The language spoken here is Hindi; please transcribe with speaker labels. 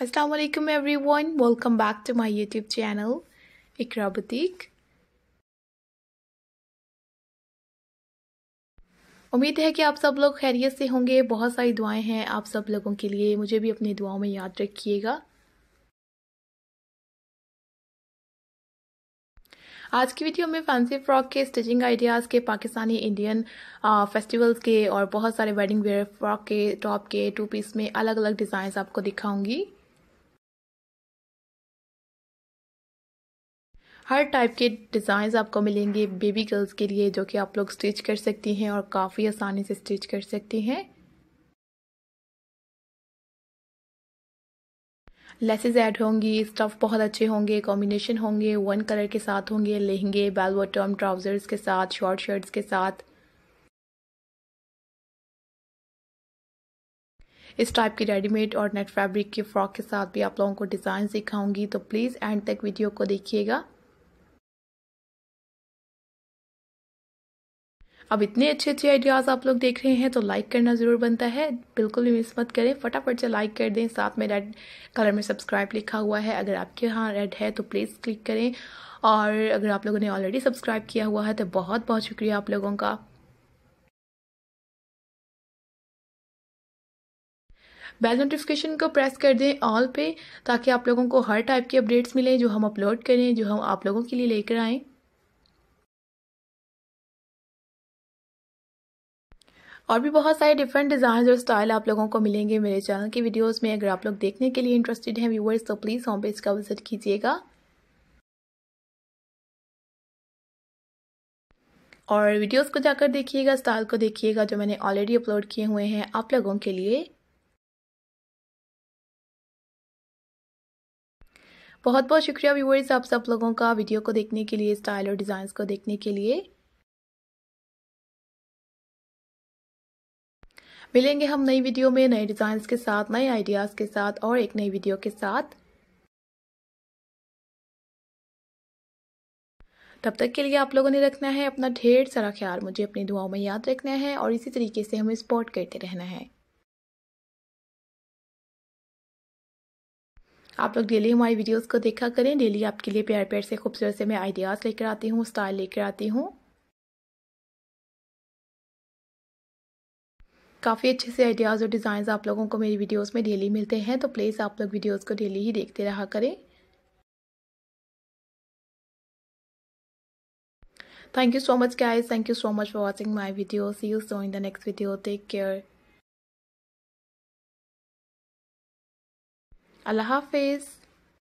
Speaker 1: Assalamu alaikum everyone. Welcome back to my YouTube channel, Ikra Boutique. उम्मीद है कि आप सब लोग खैरियत से होंगे बहुत सारी दुआएँ हैं आप सब लोगों के लिए मुझे भी अपनी दुआओं में याद रखिएगा आज की वीडियो में फैंसी फ्रॉक के स्टिचिंग आइडियाज़ के पाकिस्तानी इंडियन फेस्टिवल्स के और बहुत सारे वेडिंग वेयर फ्रॉक के टॉप के टू पीस में अलग अलग डिज़ाइन आपको दिखाऊँगी हर टाइप के डिज़ाइंस आपको मिलेंगे बेबी गर्ल्स के लिए जो कि आप लोग स्टिच कर सकती हैं और काफ़ी आसानी से स्टिच कर सकती हैं। लेसेस ऐड होंगी स्टफ़ बहुत अच्छे होंगे कॉम्बिनेशन होंगे वन कलर के साथ होंगे, लहंगे बेल बॉटम ट्राउज़र्स के साथ शॉर्ट शर्ट्स के साथ। इस टाइप की रेडीमेड और नेट फैब्रिक के फ्रॉक के साथ भी आप लोगों को डिज़ाइन सिखाऊँगी तो प्लीज़ एंड तक वीडियो को देखिएगा। अब इतने अच्छे अच्छे आइडियाज़ आप लोग देख रहे हैं तो लाइक करना ज़रूर बनता है। बिल्कुल भी मिस मत करें। फटाफट से लाइक कर दें। साथ में रेड कलर में सब्सक्राइब लिखा हुआ है। अगर आपके यहाँ रेड है तो प्लीज़ क्लिक करें। और अगर आप लोगों ने ऑलरेडी सब्सक्राइब किया हुआ है तो बहुत बहुत शुक्रिया आप लोगों का। बेल नोटिफिकेशन को प्रेस कर दें ऑल पे, ताकि आप लोगों को हर टाइप की अपडेट्स मिलें, जो हम अपलोड करें, जो हम आप लोगों के लिए लेकर आएँ। और भी बहुत सारे डिफरेंट डिज़ाइन और स्टाइल आप लोगों को मिलेंगे मेरे चैनल की वीडियोस में। अगर आप लोग देखने के लिए इंटरेस्टेड हैं व्यूवर्स तो प्लीज़ होम पेज का विज़िट कीजिएगा। और वीडियोस को जाकर देखिएगा स्टाइल को देखिएगा, जो मैंने ऑलरेडी अपलोड किए हुए हैं आप लोगों के लिए। बहुत बहुत शुक्रिया व्यूवर्स आप सब लोगों का वीडियो को देखने के लिए स्टाइल और डिज़ाइंस को देखने के लिए। मिलेंगे हम नई वीडियो में नए डिज़ाइंस के साथ, नए आइडियाज़ के साथ और एक नई वीडियो के साथ। तब तक के लिए आप लोगों ने रखना है अपना ढेर सारा ख्याल। मुझे अपनी दुआओं में याद रखना है और इसी तरीके से हमें सपोर्ट करते रहना है। आप लोग डेली हमारी वीडियोस को देखा करें। डेली आपके लिए प्यार प्यार से, खूबसूरत से मैं आइडियाज़ लेकर आती हूँ स्टाइल लेकर आती हूँ। काफ़ी अच्छे से आइडियाज़ और डिज़ाइन आप लोगों को मेरी वीडियोस में डेली मिलते हैं तो प्लीज़ आप लोग वीडियोस को डेली ही देखते रहा करें thank you so much guys thank you so much for watching my video see you soon in the next video take care allah hafiz